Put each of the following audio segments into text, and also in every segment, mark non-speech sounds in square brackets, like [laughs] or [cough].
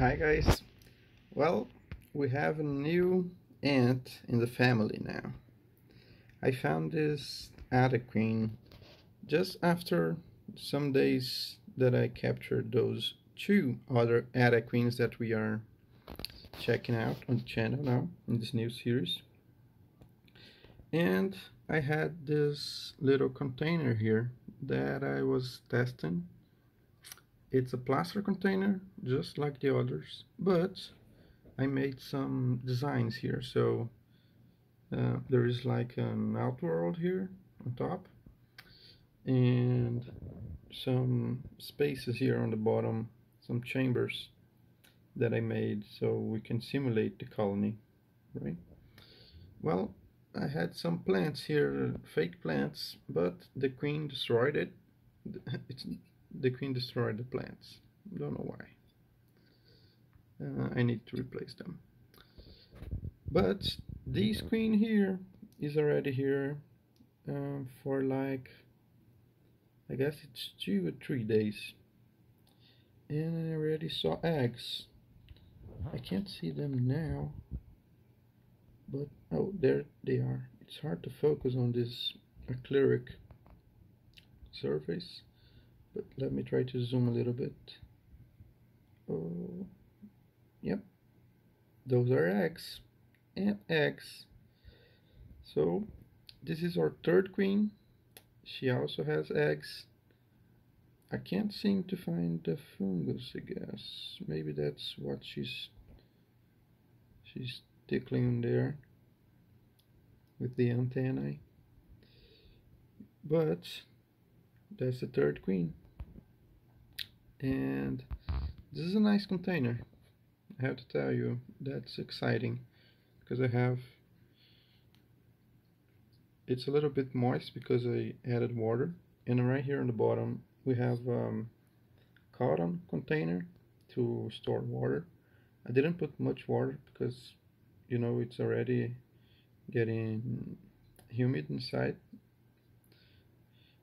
Hi guys. Well, we have a new ant in the family now. I found this queen just after some days that I captured those two other queens that we are checking out on the channel now in this new series. And I had this little container here that I was testing it's a plaster container just like the others but I made some designs here. So uh, there is like an outworld here on top and some spaces here on the bottom some chambers that I made so we can simulate the colony right? Well I had some plants here fake plants but the queen destroyed it. [laughs] It's the queen destroyed the plants. Don't know why. Uh, I need to replace them. But this queen here is already here uh, for like, I guess it's two or three days. And I already saw eggs. I can't see them now. But, oh, there they are. It's hard to focus on this acrylic surface but let me try to zoom a little bit. Oh yep. Those are eggs and eggs so this is our third queen. She also has eggs I can't seem to find the fungus I guess. Maybe that's what she's she's tickling there with the antennae. But that's the third queen and this is a nice container. I have to tell you that's exciting because I have it's a little bit moist because I added water. And right here on the bottom we have um, cotton container to store water. I didn't put much water because you know it's already getting humid inside.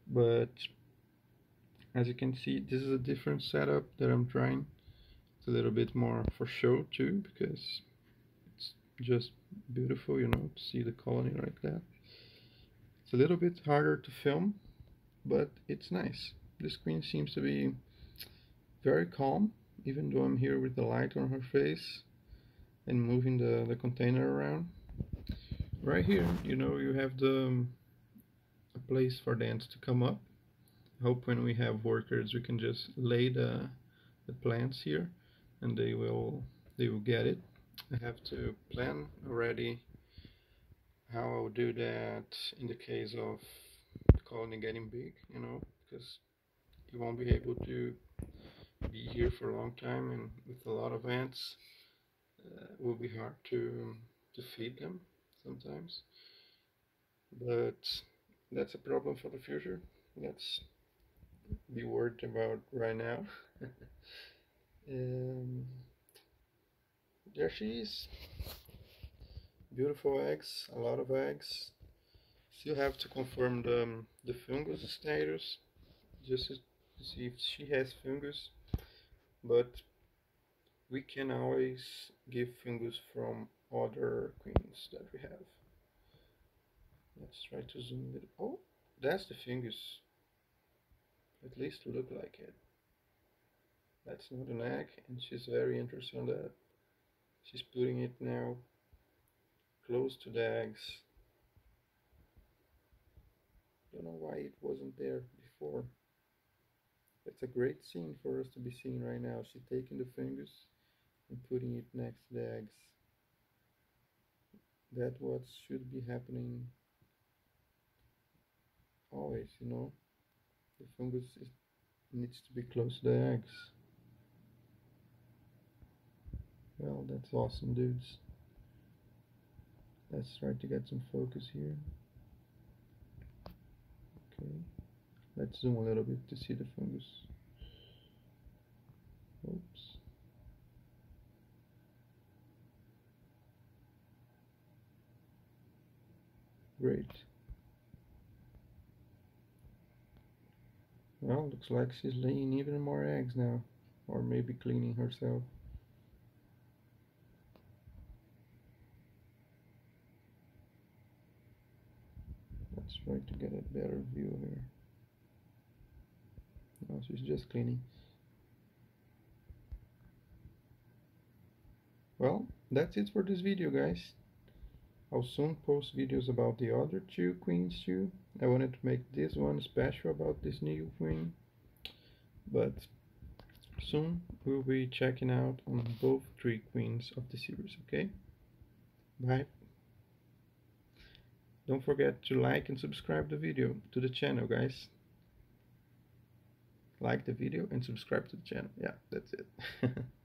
But as you can see this is a different setup that I'm trying. It's a little bit more for show too because it's just beautiful you know to see the colony like that. It's a little bit harder to film but it's nice. The screen seems to be very calm even though I'm here with the light on her face and moving the, the container around. Right here you know you have the um, a place for the ants to come up hope when we have workers we can just lay the, the plants here and they will they will get it. I have to plan already how I'll do that in the case of the colony getting big you know because you won't be able to be here for a long time and with a lot of ants uh, it will be hard to to feed them sometimes. But that's a problem for the future. Let's be worried about right now. [laughs] um, there she is. Beautiful eggs, a lot of eggs. Still have to confirm the, um, the fungus status, just to see if she has fungus. But we can always give fungus from other queens that we have. Let's try to zoom it. Oh, that's the fungus at least look like it. That's not an egg, and she's very interested in that. She's putting it now close to the eggs. Don't know why it wasn't there before. It's a great scene for us to be seeing right now. She's taking the fungus and putting it next to the eggs. That what should be happening always, you know. The fungus is, needs to be close to the eggs. Well, that's awesome, dudes. Let's try to get some focus here. Okay, let's zoom a little bit to see the fungus. Oops. Great. Well, looks like she's laying even more eggs now. Or maybe cleaning herself. Let's try to get a better view here. No, she's just cleaning. Well, that's it for this video guys. I'll soon post videos about the other two queens too. I wanted to make this one special about this new queen. But soon we'll be checking out on both three queens of the series, okay? Bye. Don't forget to like and subscribe the video to the channel, guys. Like the video and subscribe to the channel. Yeah, that's it. [laughs]